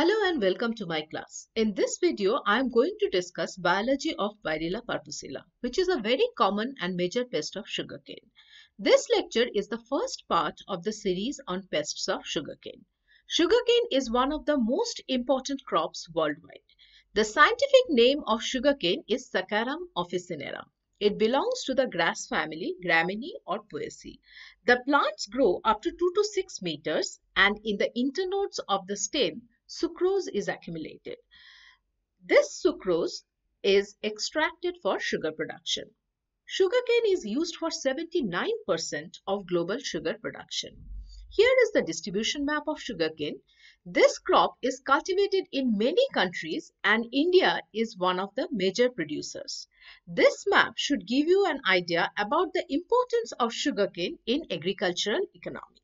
Hello and welcome to my class. In this video, I am going to discuss biology of Pyrilla perpusilla, which is a very common and major pest of sugarcane. This lecture is the first part of the series on pests of sugarcane. Sugarcane is one of the most important crops worldwide. The scientific name of sugarcane is Saccharum officinera. It belongs to the grass family, Gramineae or Poaceae. The plants grow up to 2 to 6 meters and in the internodes of the stem, sucrose is accumulated. This sucrose is extracted for sugar production. Sugarcane is used for 79% of global sugar production. Here is the distribution map of sugarcane. This crop is cultivated in many countries and India is one of the major producers. This map should give you an idea about the importance of sugarcane in agricultural economy.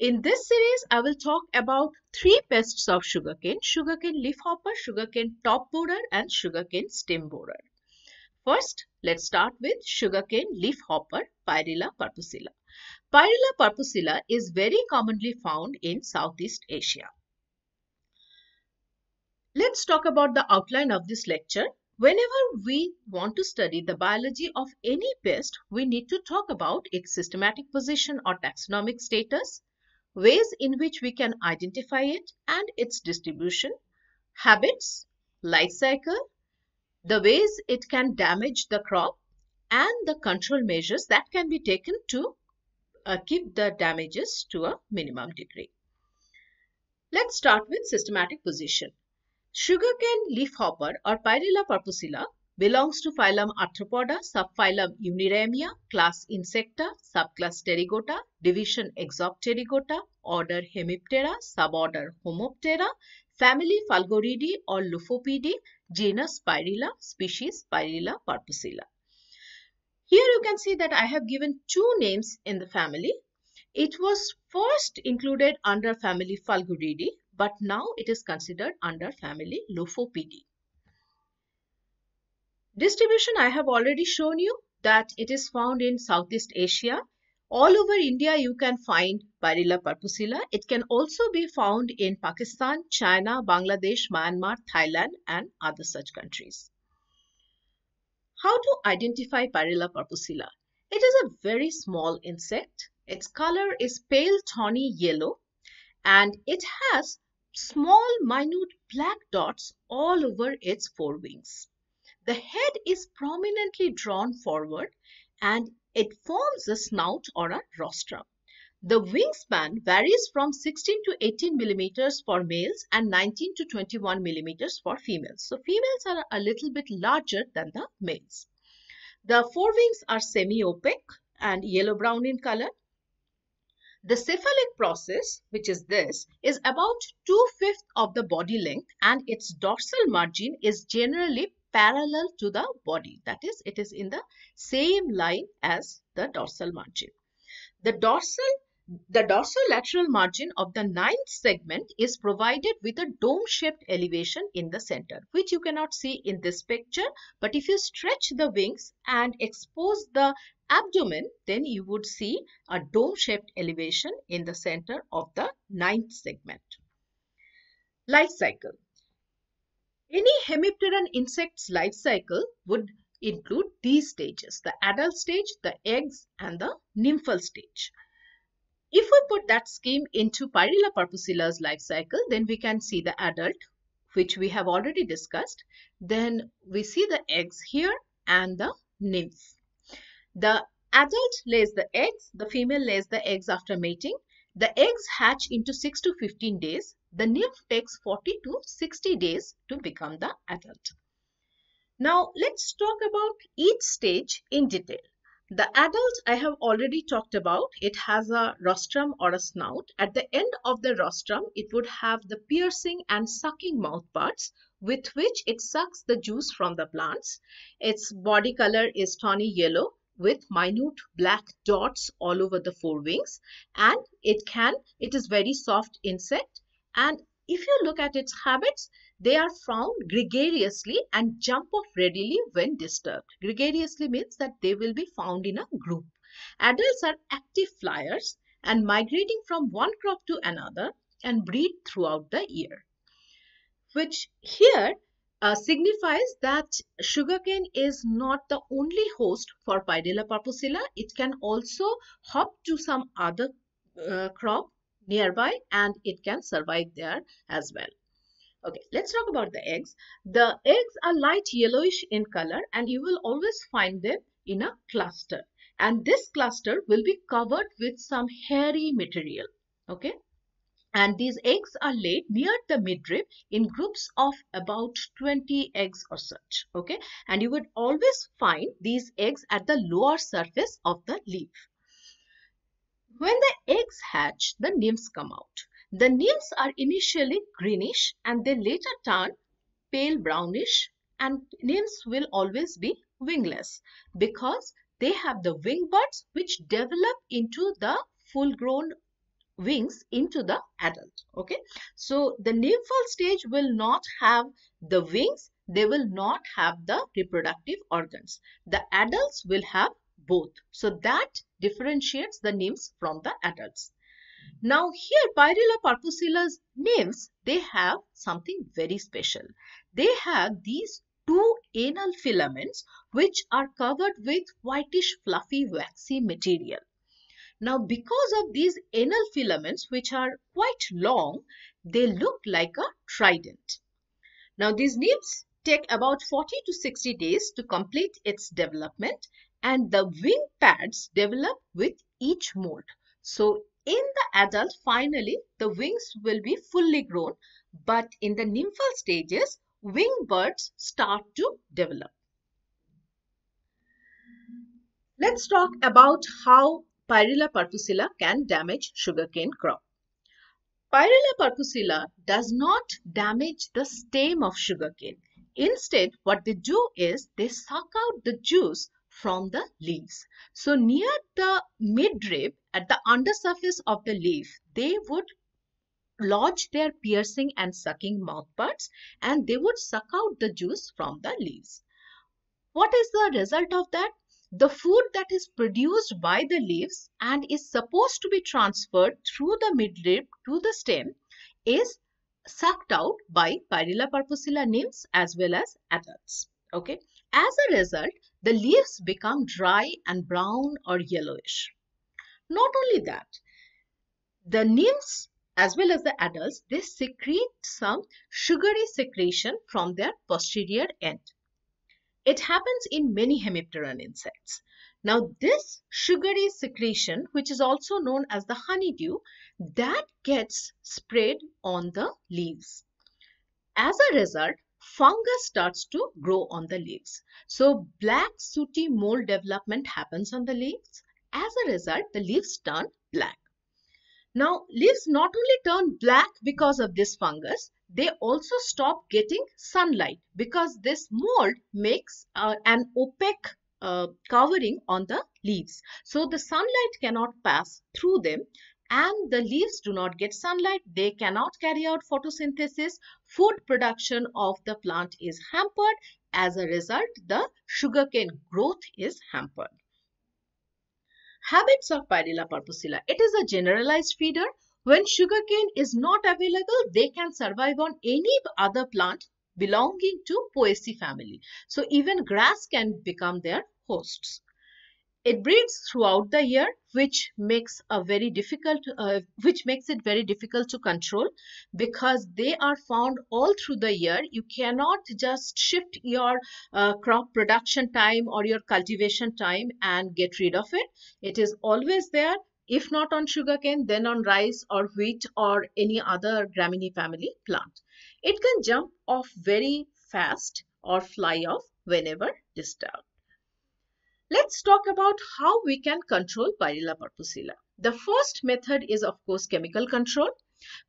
In this series, I will talk about three pests of sugarcane, sugarcane leafhopper, sugarcane top borer and sugarcane stem borer. First, let's start with sugarcane leafhopper, Pyrilla perpusilla. Pyrilla perpusilla is very commonly found in Southeast Asia. Let's talk about the outline of this lecture. Whenever we want to study the biology of any pest, we need to talk about its systematic position or taxonomic status, ways in which we can identify it and its distribution, habits, life cycle, the ways it can damage the crop, and the control measures that can be taken to uh, keep the damages to a minimum degree. Let's start with systematic position. Sugarcane leafhopper or Pyrilla perpusilla belongs to phylum Arthropoda, subphylum Uniramia, class Insecta, subclass Pterygota, division Exopterygota, order Hemiptera, suborder Homoptera, family Fulgoridae or Lophopidae, genus Pyrilla, species Pyrilla perpusilla. Here you can see that I have given two names in the family. It was first included under family Fulgoridae, but now it is considered under family Lophopidae. Distribution I have already shown you that it is found in Southeast Asia. All over India you can find Pyrilla perpusilla. It can also be found in Pakistan, China, Bangladesh, Myanmar, Thailand and other such countries. How to identify Pyrilla perpusilla? It is a very small insect. Its color is pale tawny yellow and it has small minute black dots all over its forewings. The head is prominently drawn forward and it forms a snout or a rostrum. The wingspan varies from 16 to 18 millimeters for males and 19 to 21 millimeters for females. So females are a little bit larger than the males. The forewings are semi-opaque and yellow-brown in color. The cephalic process, which is this, is about two-fifths of the body length and its dorsal margin is generally parallel to the body. That is, it is in the same line as the dorsal margin. The dorsal the dorsolateral margin of the ninth segment is provided with a dome-shaped elevation in the center, which you cannot see in this picture. But if you stretch the wings and expose the abdomen, then you would see a dome-shaped elevation in the center of the ninth segment. Life cycle. Any hemipteran insect's life cycle would include these stages, the adult stage, the eggs and the nymphal stage. If we put that scheme into Pyrilla perpusilla's life cycle, then we can see the adult, which we have already discussed. Then we see the eggs here and the nymph. The adult lays the eggs, the female lays the eggs after mating. The eggs hatch into 6 to 15 days the nymph takes 40 to 60 days to become the adult. Now let's talk about each stage in detail. The adult I have already talked about. It has a rostrum or a snout. At the end of the rostrum, it would have the piercing and sucking mouth parts with which it sucks the juice from the plants. Its body color is tawny yellow with minute black dots all over the forewings and it can, it is very soft insect and if you look at its habits, they are found gregariously and jump off readily when disturbed. Gregariously means that they will be found in a group. Adults are active flyers and migrating from one crop to another and breed throughout the year. which here uh, signifies that sugarcane is not the only host for Pyrilla perpusilla. It can also hop to some other uh, crop nearby and it can survive there as well. Okay, let's talk about the eggs. The eggs are light yellowish in color and you will always find them in a cluster. And this cluster will be covered with some hairy material. Okay, and these eggs are laid near the midrib in groups of about 20 eggs or such okay and you would always find these eggs at the lower surface of the leaf when the eggs hatch the nymphs come out. The nymphs are initially greenish and they later turn pale brownish and nymphs will always be wingless because they have the wing buds which develop into the full grown wings into the adult okay? So the nymphal stage will not have the wings they will not have the reproductive organs. The adults will have both. So that differentiates the nymphs from the adults. Now here Pyrilla perpusilla's nymphs they have something very special. They have these two anal filaments which are covered with whitish fluffy waxy material. Now, because of these anal filaments, which are quite long, they look like a trident. Now, these nymphs take about 40 to 60 days to complete its development and the wing pads develop with each molt. So, in the adult, finally, the wings will be fully grown, but in the nymphal stages, wing buds start to develop. Let's talk about how Pyrilla perpusilla can damage sugarcane crop. Pyrilla perpusilla does not damage the stem of sugarcane. Instead, what they do is they suck out the juice from the leaves. So near the midrib, at the undersurface of the leaf, they would lodge their piercing and sucking mouthparts and they would suck out the juice from the leaves. What is the result of that? the food that is produced by the leaves and is supposed to be transferred through the midrib to the stem is sucked out by Pyrilla perpusilla nymphs as well as adults. Okay. As a result, the leaves become dry and brown or yellowish. Not only that, the nymphs as well as the adults, they secrete some sugary secretion from their posterior end. It happens in many hemipteran insects. Now this sugary secretion, which is also known as the honeydew, that gets sprayed on the leaves. As a result, fungus starts to grow on the leaves. So black sooty mold development happens on the leaves. As a result, the leaves turn black. Now, leaves not only turn black because of this fungus, they also stop getting sunlight because this mold makes uh, an opaque uh, covering on the leaves. So the sunlight cannot pass through them and the leaves do not get sunlight. They cannot carry out photosynthesis. Food production of the plant is hampered. As a result, the sugarcane growth is hampered. Habits of Pyrilla perpusilla. It is a generalized feeder when sugarcane is not available, they can survive on any other plant belonging to Poaceae family. So even grass can become their hosts. It breeds throughout the year, which makes a very difficult, uh, which makes it very difficult to control because they are found all through the year. You cannot just shift your uh, crop production time or your cultivation time and get rid of it. It is always there if not on sugarcane, then on rice or wheat or any other Gramineae family plant. It can jump off very fast or fly off whenever disturbed. Let's talk about how we can control Pyrilla perpusilla. The first method is of course chemical control.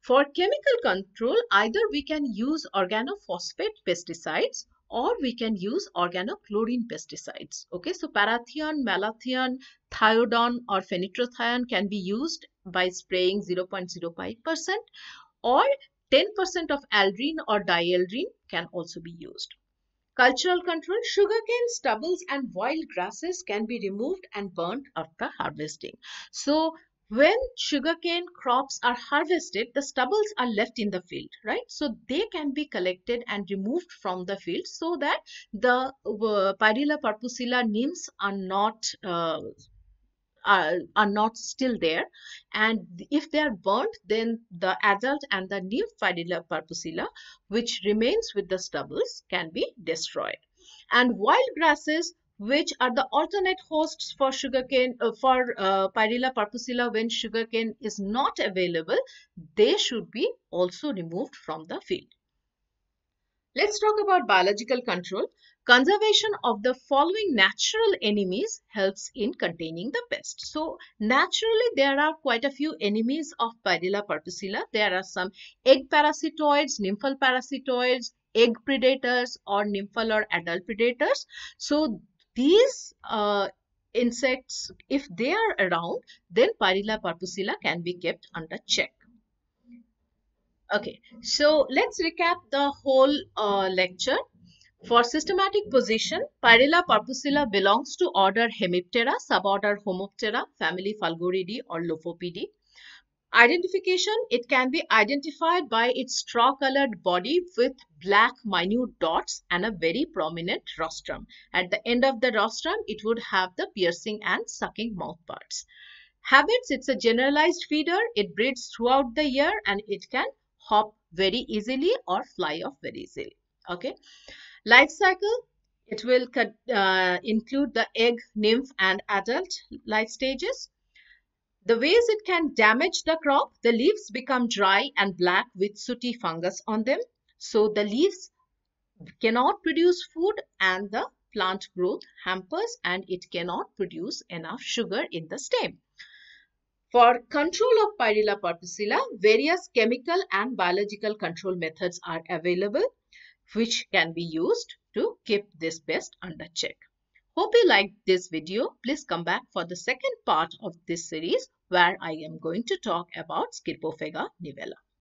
For chemical control, either we can use organophosphate pesticides or we can use organochlorine pesticides. Okay, so parathion, malathion, thiodan or fenitrothion can be used by spraying 0.05% or 10% of aldrin or dieldrin can also be used. Cultural control, sugarcane stubbles and wild grasses can be removed and burnt after harvesting. So when sugarcane crops are harvested, the stubbles are left in the field, right? So they can be collected and removed from the field so that the uh, Pyrilla perpusilla nymphs are not uh, are, are not still there. And if they are burnt then the adult and the nymph Pyrilla perpusilla which remains with the stubbles can be destroyed. And wild grasses which are the alternate hosts for sugarcane uh, for uh, Pyrilla perpusilla when sugarcane is not available they should be also removed from the field. Let's talk about biological control Conservation of the following natural enemies helps in containing the pest. So naturally there are quite a few enemies of Pyrilla perpusilla. There are some egg parasitoids, nymphal parasitoids, egg predators or nymphal or adult predators. So these uh, insects, if they are around, then Pyrilla perpusilla can be kept under check. Okay, so let's recap the whole uh, lecture. For systematic position, Pyrilla perpusilla belongs to order Hemiptera, suborder Homoptera, family Fulgoridae or Lophopidae. Identification, it can be identified by its straw-colored body with black minute dots and a very prominent rostrum. At the end of the rostrum, it would have the piercing and sucking mouth parts. Habits, it's a generalized feeder. It breeds throughout the year and it can hop very easily or fly off very easily. Okay. Life cycle, it will uh, include the egg, nymph and adult life stages. The ways it can damage the crop, the leaves become dry and black with sooty fungus on them. So the leaves cannot produce food and the plant growth hampers and it cannot produce enough sugar in the stem. For control of Pyrilla perpusilla, various chemical and biological control methods are available which can be used to keep this pest under check. Hope you liked this video. Please come back for the second part of this series where I am going to talk about Scirpophaga nivella.